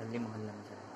berhenti menghentam saya